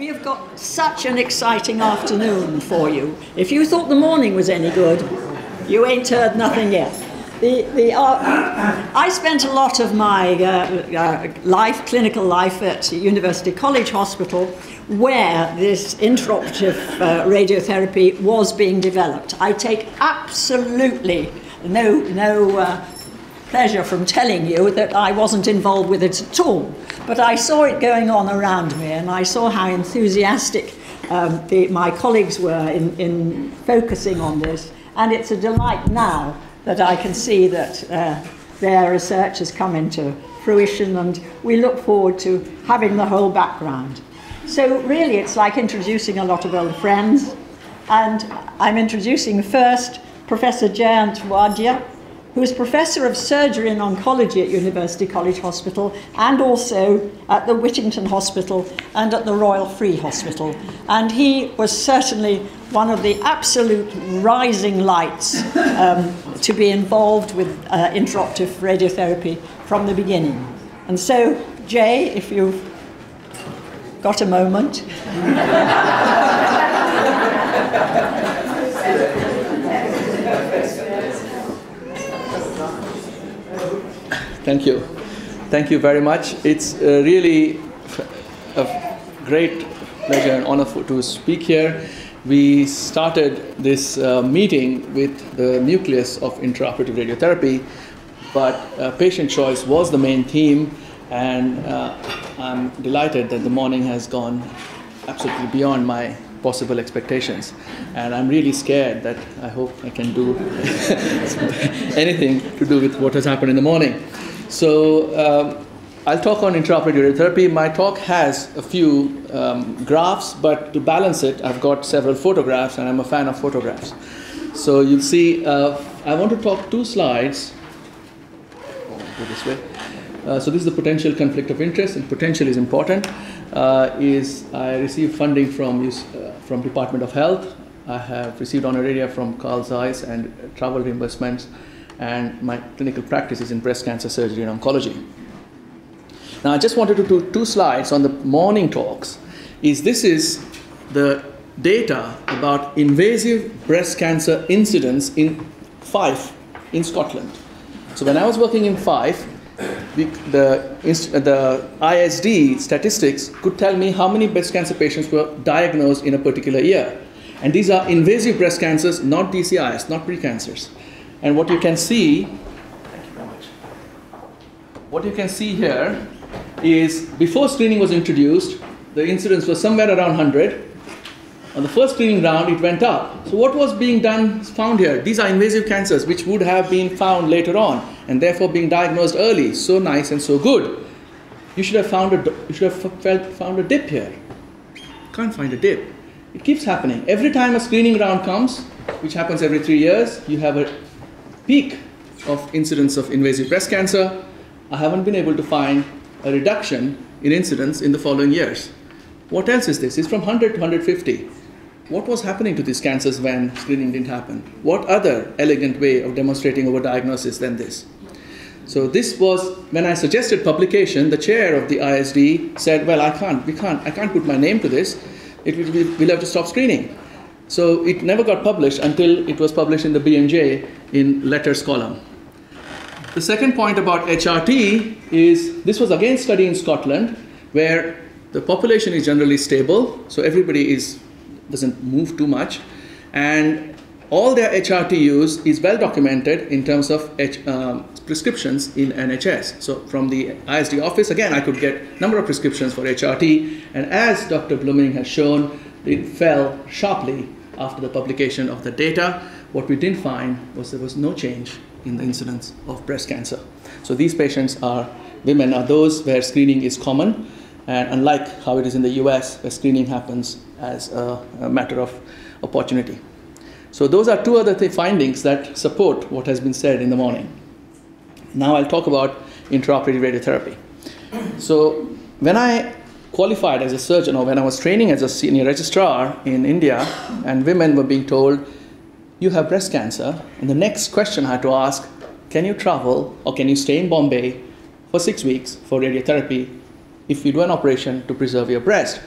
We have got such an exciting afternoon for you. If you thought the morning was any good, you ain't heard nothing yet. The, the, uh, I spent a lot of my uh, uh, life, clinical life at University College Hospital, where this intraoperative uh, radiotherapy was being developed. I take absolutely no, no uh, pleasure from telling you that I wasn't involved with it at all. But I saw it going on around me, and I saw how enthusiastic um, the, my colleagues were in, in focusing on this. And it's a delight now that I can see that uh, their research has come into fruition, and we look forward to having the whole background. So, really, it's like introducing a lot of old friends. And I'm introducing first Professor Jayant Vaidya, who is Professor of Surgery and Oncology at University College Hospital and also at the Whittington Hospital and at the Royal Free Hospital. And he was certainly one of the absolute rising lights um, to be involved with uh, intraoperative radiotherapy from the beginning. And so, Jay, if you've got a moment. Thank you. Thank you very much. It's uh, really a great pleasure and honor for, to speak here. We started this uh, meeting with the nucleus of intraoperative radiotherapy, but uh, patient choice was the main theme, and uh, I'm delighted that the morning has gone absolutely beyond my possible expectations. And I'm really scared that I hope I can do anything to do with what has happened in the morning. So um, I'll talk on intraoperative radiotherapy. My talk has a few um, graphs, but to balance it, I've got several photographs, and I'm a fan of photographs. So you'll see, uh, I want to talk two slides. Oh, go this way. Uh, so this is the potential conflict of interest, and potential is important. Uh, is I received funding from uh, from Department of Health. I have received honoraria from Carl Zeiss and travel reimbursements, and my clinical practice is in breast cancer surgery and oncology. Now I just wanted to do two slides on the morning talks. Is this is the data about invasive breast cancer incidence in Fife in Scotland. So when I was working in Fife, the, the, the ISD statistics could tell me how many breast cancer patients were diagnosed in a particular year. And these are invasive breast cancers, not DCIS, not precancers. And what you can see, thank you very much. What you can see here is before screening was introduced, the incidence was somewhere around 100. On the first screening round, it went up. So, what was being done, found here? These are invasive cancers which would have been found later on and therefore being diagnosed early. So nice and so good. You should have found a, you should have felt, found a dip here. Can't find a dip. It keeps happening. Every time a screening round comes, which happens every three years, you have a peak of incidence of invasive breast cancer. I haven't been able to find a reduction in incidence in the following years. What else is this? It's from 100 to 150 what was happening to these cancers when screening didn't happen? What other elegant way of demonstrating overdiagnosis than this? So this was when I suggested publication. The chair of the ISD said, "Well, I can't. We can't. I can't put my name to this. It will be, we'll have to stop screening." So it never got published until it was published in the BMJ in letters column. The second point about HRT is this was again study in Scotland, where the population is generally stable, so everybody is doesn't move too much. And all their HRT use is well documented in terms of H, um, prescriptions in NHS. So from the ISD office, again, I could get number of prescriptions for HRT. And as Dr. Bluming has shown, it fell sharply after the publication of the data. What we didn't find was there was no change in the incidence of breast cancer. So these patients are women are those where screening is common and unlike how it is in the US, where screening happens as a, a matter of opportunity. So, those are two other th- findings that support what has been said in the morning. Now, I'll talk about intraoperative radiotherapy. So, when I qualified as a surgeon, or when I was training as a senior registrar in India, and women were being told, You have breast cancer, and the next question I had to ask, Can you travel or can you stay in Bombay for six weeks for radiotherapy if you do an operation to preserve your breast.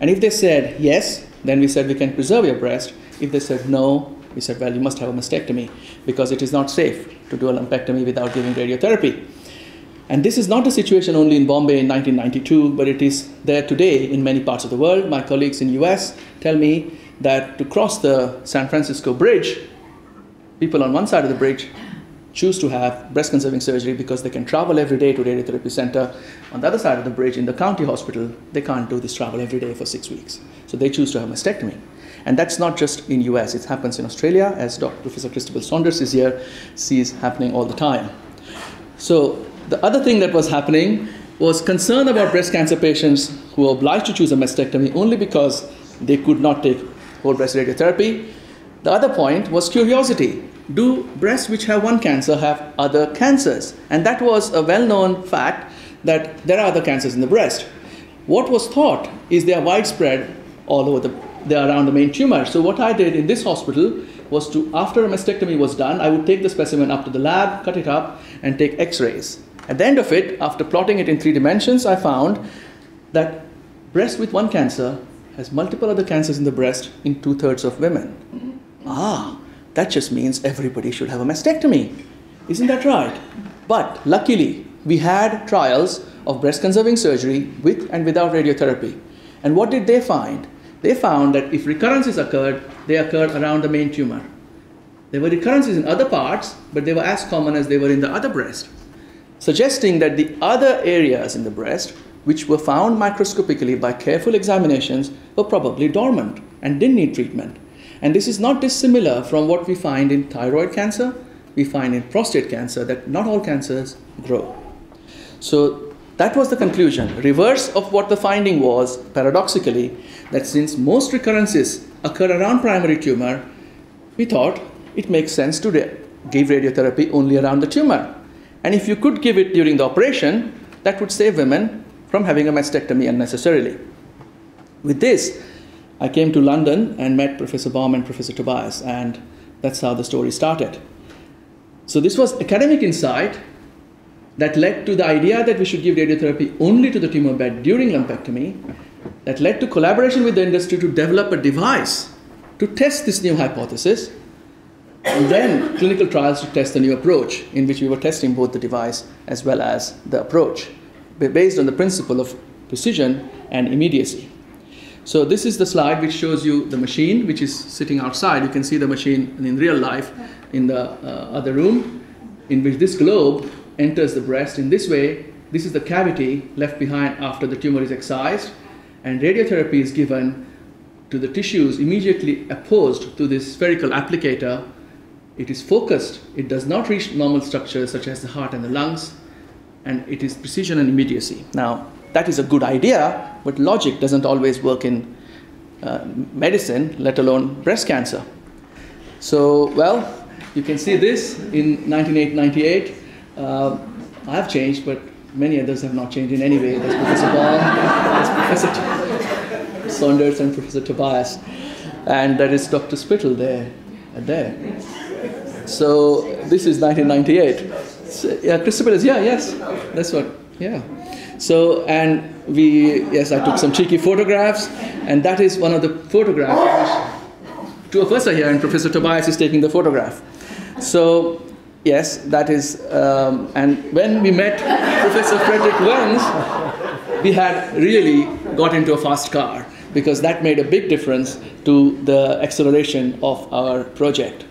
And if they said yes, then we said we can preserve your breast. If they said no, we said, well, you must have a mastectomy because it is not safe to do a lumpectomy without giving radiotherapy. And this is not the situation only in Bombay in 1992, but it is there today in many parts of the world. My colleagues in US tell me that to cross the San Francisco Bridge, people on one side of the bridge choose to have breast conserving surgery because they can travel every day to radiotherapy center. On the other side of the bridge, in the county hospital, they can't do this travel every day for six weeks. So they choose to have mastectomy. And that's not just in US, it happens in Australia, as Dr. Professor Christabel Saunders is here, sees happening all the time. So the other thing that was happening was concern about breast cancer patients who were obliged to choose a mastectomy only because they could not take whole breast radiotherapy. The other point was curiosity. Do breasts which have one cancer have other cancers? And that was a well known fact that there are other cancers in the breast. What was thought is they are widespread all over the, they are around the main tumor. So what I did in this hospital was to, after a mastectomy was done, I would take the specimen up to the lab, cut it up, and take x-rays. At the end of it, after plotting it in three dimensions, I found that breast with one cancer has multiple other cancers in the breast in two thirds of women. Ah, that just means everybody should have a mastectomy. Isn't that right? But luckily, we had trials of breast conserving surgery with and without radiotherapy. And what did they find? They found that if recurrences occurred, they occurred around the main tumor. There were recurrences in other parts, but they were as common as they were in the other breast, suggesting that the other areas in the breast which were found microscopically by careful examinations, were probably dormant and didn't need treatment. And this is not dissimilar from what we find in thyroid cancer, we find in prostate cancer, that not all cancers grow. So that was the conclusion. Reverse of what the finding was, paradoxically, that since most recurrences occur around primary tumor, we thought it makes sense to give radiotherapy only around the tumor. And if you could give it during the operation, that would save women from having a mastectomy unnecessarily. With this, I came to London and met Professor Baum and Professor Tobias, and that's how the story started. So, this was academic insight that led to the idea that we should give radiotherapy only to the tumor bed during lumpectomy, that led to collaboration with the industry to develop a device to test this new hypothesis, and then clinical trials to test the new approach, in which we were testing both the device as well as the approach based on the principle of precision and immediacy. So this is the slide which shows you the machine which is sitting outside. You can see the machine in real life in the uh, other room in which this globe enters the breast in this way. This is the cavity left behind after the tumor is excised and radiotherapy is given to the tissues immediately opposed to this spherical applicator. It is focused. It does not reach normal structures such as the heart and the lungs and it is precision and immediacy. Now, that is a good idea, but logic doesn't always work in uh, medicine, let alone breast cancer. So, well, you can see this in 1998. Uh, I have changed, but many others have not changed in any way. That's Professor Baum, that's Professor Saunders, and Professor Tobias. And that is Dr. Spittle there, there. So, this is 1998. So, yeah, Christopher is, yeah, yes, that's what, yeah. So, and we, yes, I took some cheeky photographs, and that is one of the photographs. Two of us are here, and Professor Tobias is taking the photograph. So, yes, that is, um, and when we met Professor Frederick Wenz, we had really got into a fast car because that made a big difference to the acceleration of our project.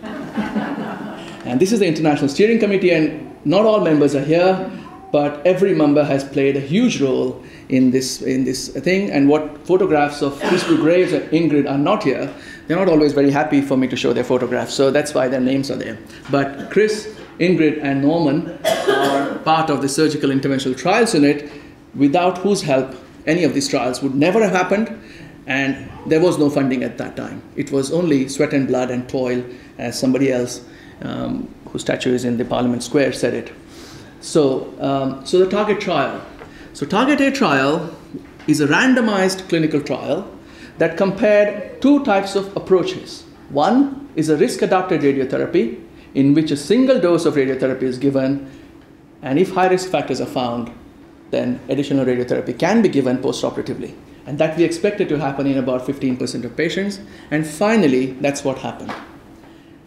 And this is the International Steering Committee, and not all members are here, but every member has played a huge role in this in this thing. And what photographs of Chris Graves and Ingrid are not here, they're not always very happy for me to show their photographs. So that's why their names are there. But Chris, Ingrid, and Norman are part of the surgical interventional trials unit, without whose help any of these trials would never have happened. And there was no funding at that time. It was only sweat and blood and toil, as somebody else um, whose statue is in the Parliament Square, said it. So, um, so the TARGIT trial. So, TARGIT-A trial is a randomized clinical trial that compared two types of approaches. One is a risk adapted radiotherapy, in which a single dose of radiotherapy is given, and if high risk factors are found, then additional radiotherapy can be given postoperatively. and that we expected to happen in about 15% of patients. And finally, that's what happened.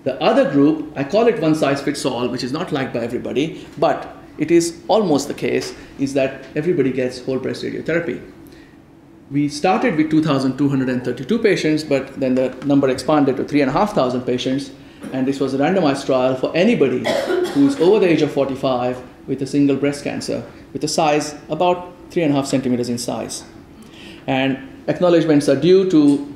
The other group, I call it one size fits all, which is not liked by everybody, but it is almost the case, is that everybody gets whole breast radiotherapy. We started with 2,232 patients, but then the number expanded to 3,500 patients, and this was a randomized trial for anybody who is over the age of 45 with a single breast cancer, with a size about 3.5 centimeters in size. And acknowledgements are due to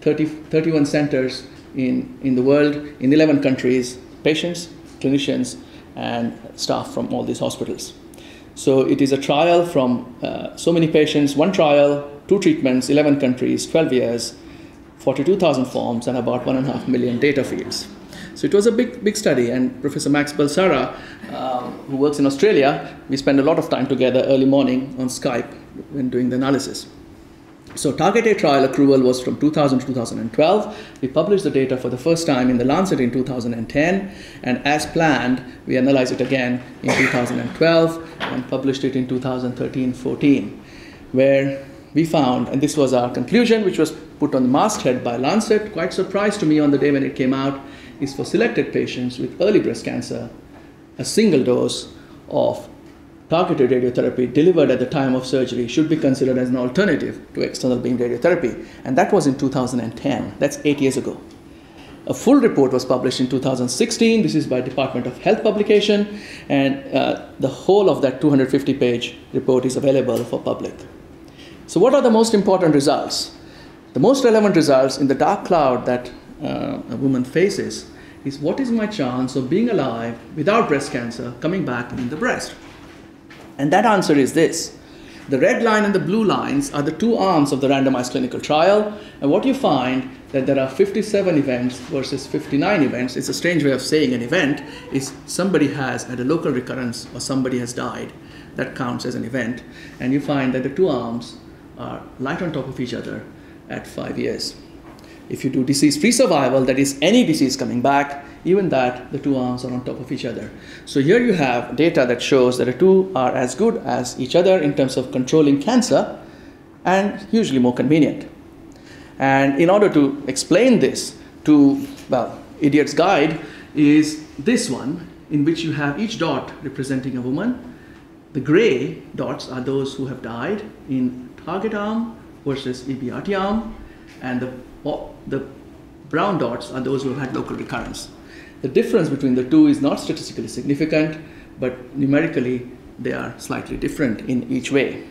30, 31 centers in, in the world, in 11 countries, patients, clinicians, and staff from all these hospitals. So it is a trial from uh, so many patients, one trial, two treatments, 11 countries, 12 years, 42,000 forms, and about 1.5 million data fields. So it was a big, big study, and Professor Max Bulsara, um, who works in Australia, we spend a lot of time together early morning on Skype when doing the analysis. So TARGIT-A trial accrual was from 2000 to 2012. We published the data for the first time in the Lancet in 2010, and as planned, we analyzed it again in 2012 and published it in 2013-14, where we found, and this was our conclusion, which was put on the masthead by Lancet, quite surprised to me on the day when it came out, is for selected patients with early breast cancer, a single dose of targeted radiotherapy delivered at the time of surgery should be considered as an alternative to external beam radiotherapy. And that was in 2010. That's eight years ago. A full report was published in 2016. This is by Department of Health publication, and uh, the whole of that 250 page report is available for public. So, what are the most important results? The most relevant results in the dark cloud that uh, a woman faces is what is my chance of being alive without breast cancer coming back in the breast? And that answer is this. The red line and the blue lines are the two arms of the randomized clinical trial. And what you find that there are 57 events versus 59 events. It's a strange way of saying an event is somebody has had a local recurrence or somebody has died. That counts as an event. And you find that the two arms are light on top of each other at five years. If you do disease free survival, that is any disease coming back, even that, the two arms are on top of each other. So here you have data that shows that the two are as good as each other in terms of controlling cancer and usually more convenient. And in order to explain this to, well, Idiot's Guide is this one, in which you have each dot representing a woman. The gray dots are those who have died in TARGIT arm versus EBRT arm, and the, the brown dots are those who have had local recurrence. The difference between the two is not statistically significant, but numerically they are slightly different in each way.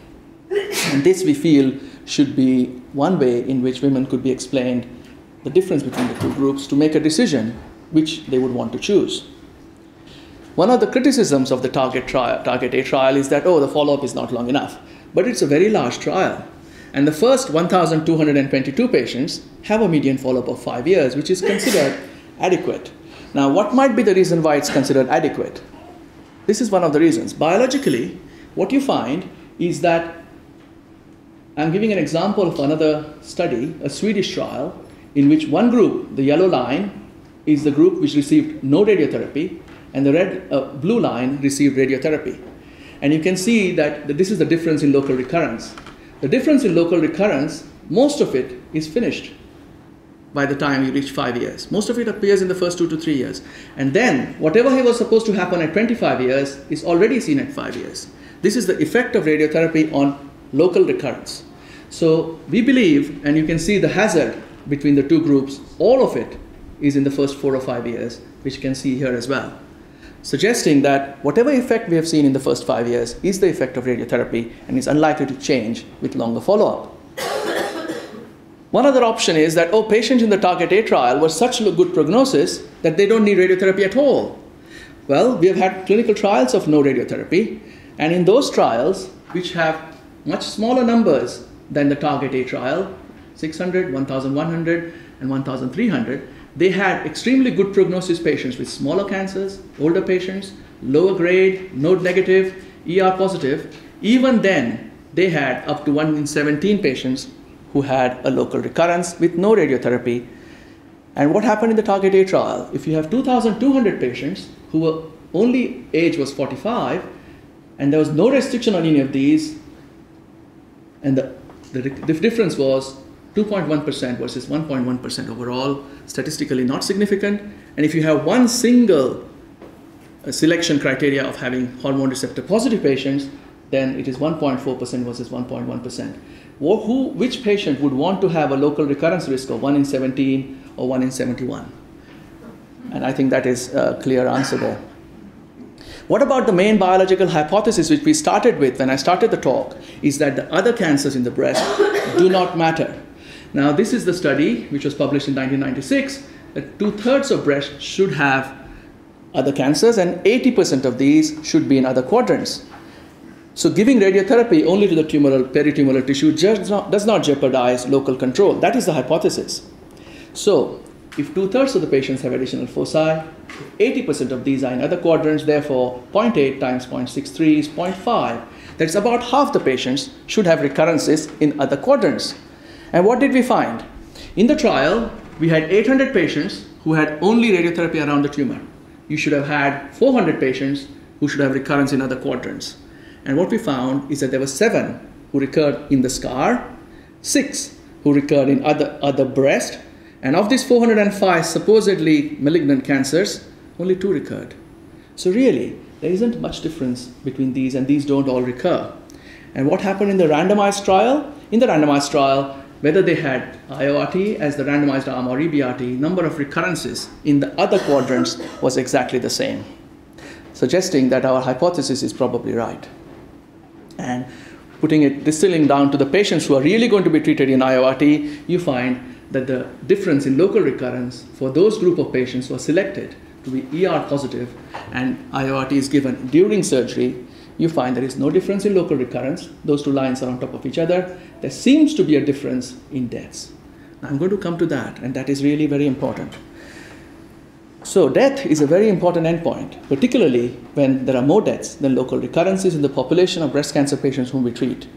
And this we feel should be one way in which women could be explained the difference between the two groups to make a decision which they would want to choose. One of the criticisms of the TARGIT, trial, TARGIT-A trial is that, oh, the follow up is not long enough. But it's a very large trial. And the first 1,222 patients have a median follow up of five years, which is considered adequate. Now, what might be the reason why it's considered adequate? This is one of the reasons. Biologically, what you find is that I'm giving an example of another study, a Swedish trial, in which one group, the yellow line, is the group which received no radiotherapy, and the red, uh, blue line received radiotherapy. And you can see that this is the difference in local recurrence. The difference in local recurrence, most of it is finished by the time you reach five years. Most of it appears in the first two to three years. And then, whatever was supposed to happen at 25 years is already seen at five years. This is the effect of radiotherapy on local recurrence. So, we believe, and you can see the hazard between the two groups, all of it is in the first four or five years, which you can see here as well. Suggesting that whatever effect we have seen in the first five years is the effect of radiotherapy and is unlikely to change with longer follow up. One other option is that, oh, patients in the TARGIT-A trial were such a good prognosis that they don't need radiotherapy at all. Well, we have had clinical trials of no radiotherapy, and in those trials, which have much smaller numbers than the TARGIT-A trial 600, 1100, and 1300 they had extremely good prognosis patients with smaller cancers, older patients, lower grade, node negative, ER positive. Even then, they had up to 1 in 17 patients who had a local recurrence with no radiotherapy. And what happened in the TARGIT-A trial? If you have 2,200 patients who were only age was 45, and there was no restriction on any of these, and the the, the difference was 2.1% versus 1.1% overall, statistically not significant. And if you have one single uh, selection criteria of having hormone receptor positive patients, then it is 1.4% versus 1.1%. Who, which patient would want to have a local recurrence risk of 1 in 17 or 1 in 71? And I think that is a clear answer there. What about the main biological hypothesis which we started with when I started the talk is that the other cancers in the breast do not matter. Now, this is the study which was published in 1996 that two thirds of breast should have other cancers and 80% of these should be in other quadrants. So, giving radiotherapy only to the tumoral, peritumoral tissue does not, does not jeopardize local control. That is the hypothesis. So, if two thirds of the patients have additional foci, 80% of these are in other quadrants, therefore 0.8 times 0.63 is 0.5. That's about half the patients should have recurrences in other quadrants. And what did we find? In the trial, we had 800 patients who had only radiotherapy around the tumor. You should have had 400 patients who should have recurrence in other quadrants. And what we found is that there were seven who recurred in the scar, six who recurred in other, other breast, and of these 405 supposedly malignant cancers, only two recurred. So, really, there isn't much difference between these, and these don't all recur. And what happened in the randomized trial? In the randomized trial, whether they had IORT as the randomized arm or EBRT, number of recurrences in the other quadrants was exactly the same, suggesting that our hypothesis is probably right. And putting it, distilling down to the patients who are really going to be treated in IORT, you find that the difference in local recurrence for those group of patients who are selected to be ER positive and IORT is given during surgery, you find there is no difference in local recurrence. Those two lines are on top of each other. There seems to be a difference in deaths. I'm going to come to that, and that is really very important. So, death is a very important endpoint, particularly when there are more deaths than local recurrences in the population of breast cancer patients whom we treat.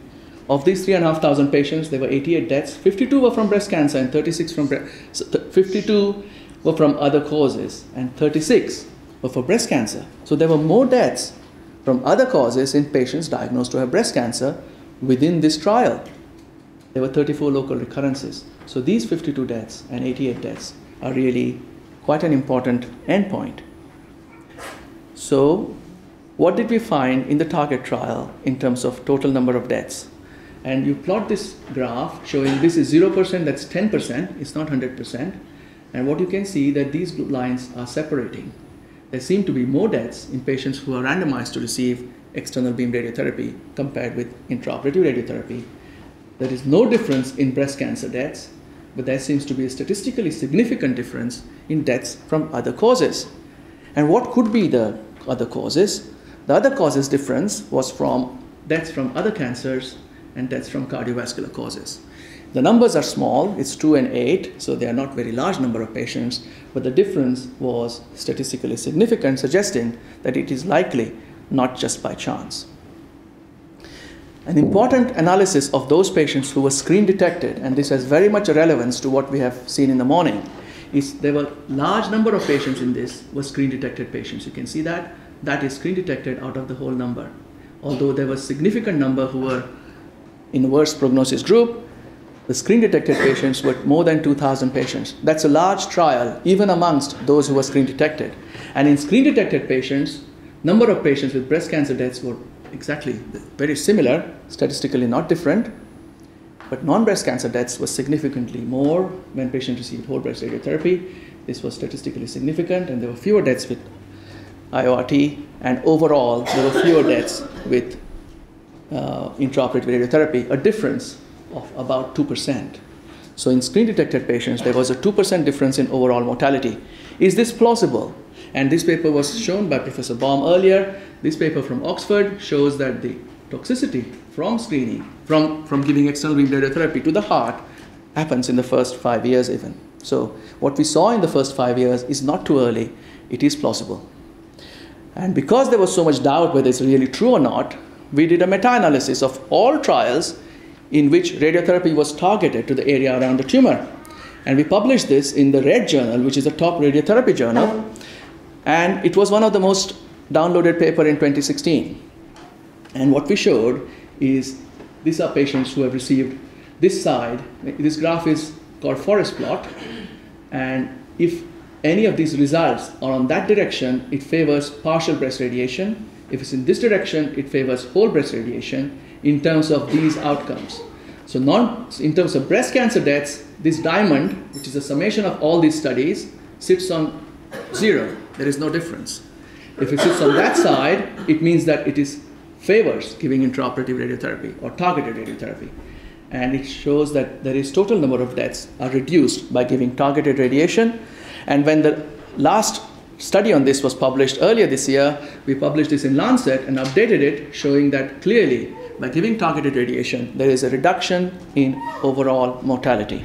Of these 3,500 patients, there were 88 deaths. 52 were from breast cancer and 36 from breast. 52 were from other causes and 36 were for breast cancer. So there were more deaths from other causes in patients diagnosed to have breast cancer within this trial. There were 34 local recurrences. So these 52 deaths and 88 deaths are really quite an important endpoint. So, what did we find in the TARGIT trial in terms of total number of deaths? and you plot this graph showing this is 0%, that's 10%, it's not 100%. And what you can see that these lines are separating. There seem to be more deaths in patients who are randomized to receive external beam radiotherapy compared with intraoperative radiotherapy. There is no difference in breast cancer deaths, but there seems to be a statistically significant difference in deaths from other causes. And what could be the other causes? The other causes difference was from deaths from other cancers and deaths from cardiovascular causes. The numbers are small, it's 2 and 8, so they are not very large number of patients, but the difference was statistically significant, suggesting that it is likely not just by chance. An important analysis of those patients who were screen detected, and this has very much a relevance to what we have seen in the morning, is there were large number of patients in this were screen detected patients. You can see that that is screen detected out of the whole number. Although there was significant number who were in worse prognosis group, the screen detected patients were more than 2,000 patients. That's a large trial, even amongst those who were screen detected. And in screen detected patients, number of patients with breast cancer deaths were exactly very similar, statistically not different. But non breast cancer deaths were significantly more when patients received whole breast radiotherapy. This was statistically significant, and there were fewer deaths with IORT, and overall, there were fewer deaths with uh, intraoperative radiotherapy, a difference of about 2%. So in screen detected patients, there was a 2% difference in overall mortality. Is this plausible? And this paper was shown by Professor Baum earlier. This paper from Oxford shows that the toxicity from screening, from, from giving external beam radiotherapy to the heart, happens in the first five years even. So what we saw in the first five years is not too early, it is plausible. And because there was so much doubt whether it's really true or not, we did a meta-analysis of all trials in which radiotherapy was targeted to the area around the tumor. And we published this in the Red Journal, which is a top radiotherapy journal. And it was one of the most downloaded paper in 2016. And what we showed is these are patients who have received this side, this graph is called forest plot, and if any of these results are on that direction, it favors partial breast radiation. If it's in this direction, it favors whole breast radiation in terms of these outcomes. So, non, in terms of breast cancer deaths, this diamond, which is a summation of all these studies, sits on zero. There is no difference. If it sits on that side, it means that it is favors giving intraoperative radiotherapy or targeted radiotherapy. And it shows that there is total number of deaths are reduced by giving targeted radiation. And when the last study on this was published earlier this year, we published this in Lancet and updated it, showing that clearly by giving targeted radiation, there is a reduction in overall mortality.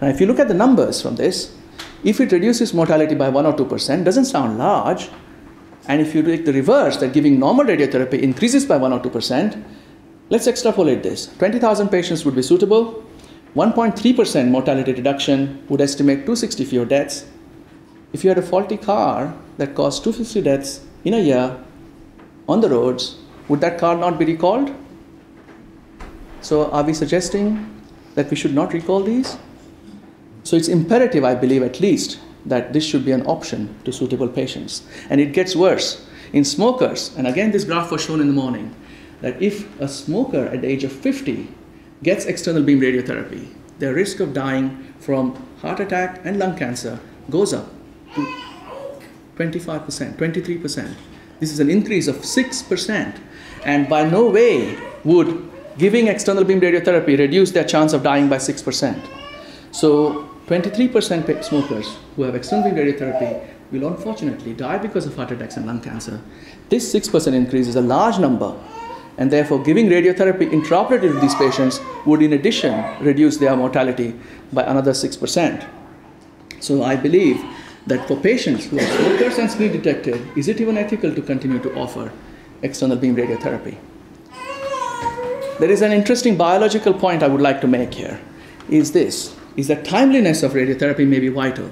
Now, if you look at the numbers from this, if it reduces mortality by 1 or 2%, doesn't sound large. And if you take the reverse, that giving normal radiotherapy increases by 1 or 2%, let's extrapolate this. 20,000 patients would be suitable. 1.3% mortality reduction would estimate 260 fewer deaths. If you had a faulty car that caused 250 deaths in a year on the roads, would that car not be recalled? So, are we suggesting that we should not recall these? So it's imperative, I believe, at least, that this should be an option to suitable patients. And it gets worse. In smokers, and again, this graph was shown in the morning, that if a smoker at the age of 50 gets external beam radiotherapy, their risk of dying from heart attack and lung cancer goes up to 25%, 23%. This is an increase of 6%. And by no way would giving external beam radiotherapy reduce their chance of dying by 6%. So 23% smokers who have external beam radiotherapy will unfortunately die because of heart attacks and lung cancer. This 6% increase is a large number, and therefore giving radiotherapy intraoperatively to these patients would in addition reduce their mortality by another 6%. So I believe that for patients who are smokers and screen detected, is it even ethical to continue to offer external beam radiotherapy? There is an interesting biological point I would like to make here. Is this is that timeliness of radiotherapy may be vital.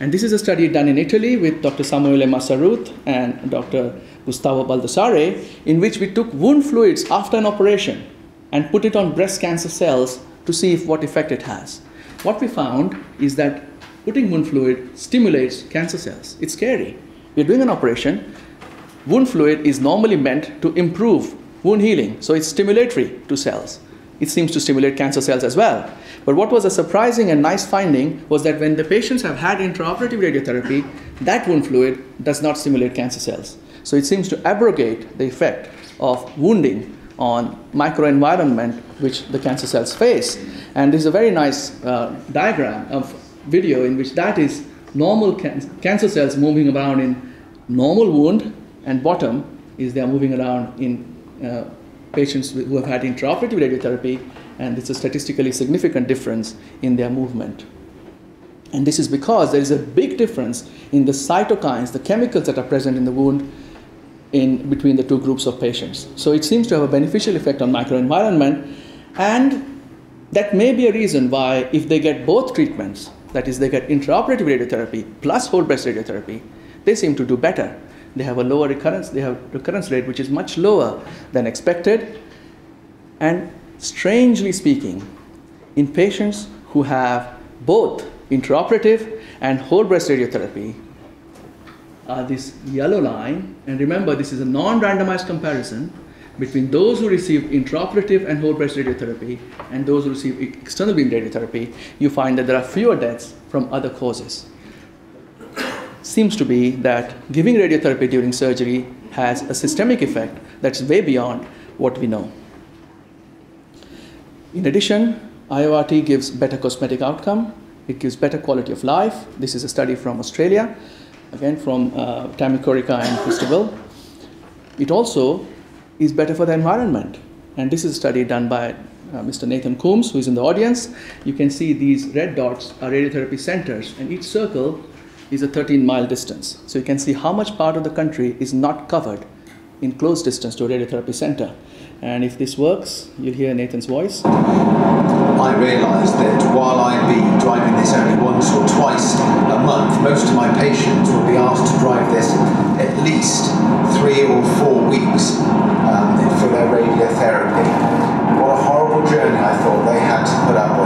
And this is a study done in Italy with Dr. Samuele Massarut and Dr. Gustavo Baldassarre, in which we took wound fluids after an operation and put it on breast cancer cells to see if what effect it has. What we found is that putting wound fluid stimulates cancer cells. It's scary. We're doing an operation. Wound fluid is normally meant to improve wound healing, so it's stimulatory to cells. It seems to stimulate cancer cells as well. But what was a surprising and nice finding was that when the patients have had intraoperative radiotherapy, that wound fluid does not stimulate cancer cells. So it seems to abrogate the effect of wounding on microenvironment which the cancer cells face. And this is a very nice uh, diagram of video in which that is normal can- cancer cells moving around in normal wound, and bottom is they are moving around in uh, patients who have had intraoperative radiotherapy and it's a statistically significant difference in their movement. And this is because there is a big difference in the cytokines, the chemicals that are present in the wound in between the two groups of patients. So it seems to have a beneficial effect on microenvironment and that may be a reason why if they get both treatments, that is they get intraoperative radiotherapy plus whole breast radiotherapy, they seem to do better. They have a lower recurrence, they have recurrence rate which is much lower than expected and strangely speaking, in patients who have both intraoperative and whole breast radiotherapy, uh, this yellow line, and remember this is a non randomized comparison between those who receive intraoperative and whole breast radiotherapy and those who receive external beam radiotherapy, you find that there are fewer deaths from other causes. Seems to be that giving radiotherapy during surgery has a systemic effect that's way beyond what we know. In addition, IORT gives better cosmetic outcome. It gives better quality of life. This is a study from Australia, again from uh, and Christabel. It also is better for the environment. And this is a study done by uh, Mr. Nathan Coombs, who is in the audience. You can see these red dots are radiotherapy centers, and each circle is a 13 mile distance. So you can see how much part of the country is not covered in close distance to a radiotherapy center. And if this works, you'll hear Nathan's voice. I realised that while I'd be driving this only once or twice a month, most of my patients would be asked to drive this at least three or four weeks um, for their radiotherapy. What a horrible journey I thought they had to put up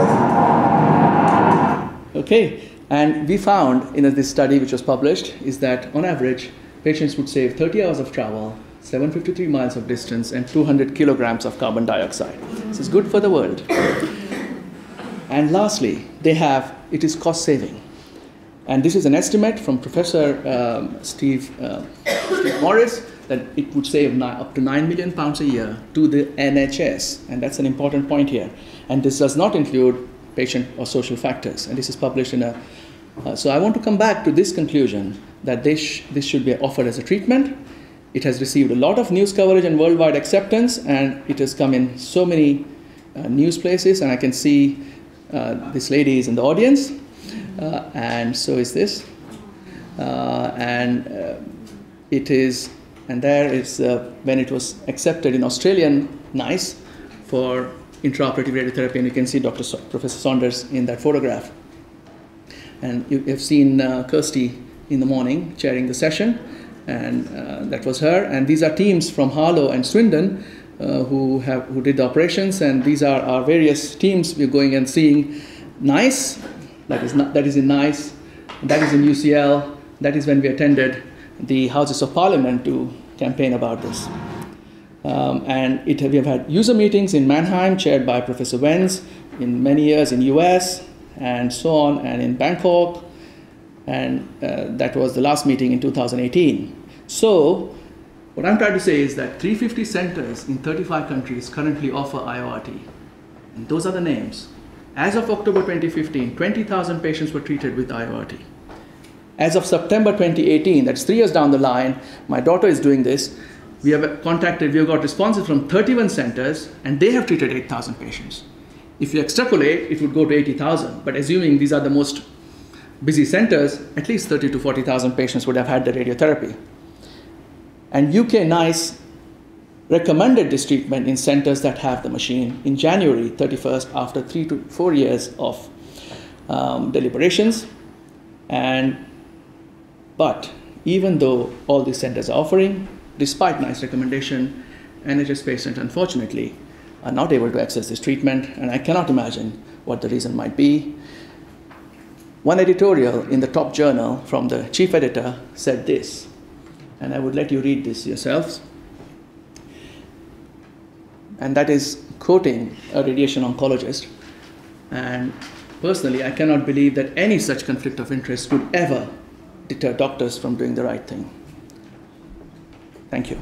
with. Okay, and we found in this study which was published is that on average, patients would save 30 hours of travel, 753 miles of distance, and 200 kilograms of carbon dioxide. This is good for the world. And lastly, they have it is cost saving. And this is an estimate from Professor um, Steve, uh, Steve Morris that it would save up to 9 million pounds a year to the NHS. And that's an important point here. And this does not include patient or social factors. And this is published in a. Uh, so I want to come back to this conclusion that this, this should be offered as a treatment. It has received a lot of news coverage and worldwide acceptance, and it has come in so many uh, news places. And I can see uh, this lady is in the audience, uh, and so is this. Uh, and it is, and there is when it was accepted in Australian NICE for intraoperative radiotherapy, and you can see Dr. So- Professor Saunders in that photograph. And you have seen uh, Kirsty in the morning chairing the session, and uh, that was her. And these are teams from Harlow and Swindon uh, who have who did the operations, and these are our various teams. We're going and seeing NICE, that is not, that is in NICE, that is in UCL. That is when we attended the Houses of Parliament to campaign about this. Um, and it, we have had user meetings in Mannheim, chaired by Professor Wenz, in many years in US, and so on, and in Bangkok, and uh, that was the last meeting in 2018. So, what I'm trying to say is that 350 centers in 35 countries currently offer IORT, and those are the names. As of October 2015, 20,000 patients were treated with IORT. As of September 2018, that's three years down the line, my daughter is doing this. We have contacted, we have got responses from 31 centers, and they have treated 8,000 patients. If you extrapolate, it would go to 80,000. But assuming these are the most busy centers, at least 30 to 40,000 patients would have had the radiotherapy. And UK NICE recommended this treatment in centers that have the machine in January 31st after three to four years of um, deliberations. And but even though all these centers are offering, despite NICE recommendation, NHS patients unfortunately are not able to access this treatment, and I cannot imagine what the reason might be. One editorial in the top journal from the chief editor said this, and I would let you read this yourselves. And that is quoting a radiation oncologist. And personally, I cannot believe that any such conflict of interest could ever deter doctors from doing the right thing. Thank you.